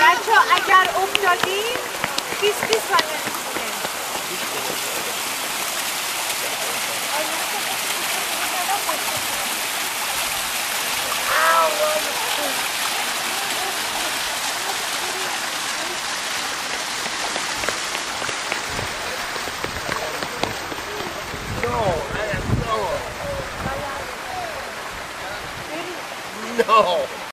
بچه ها اگر افتادیم بیس بیس ثانیه No.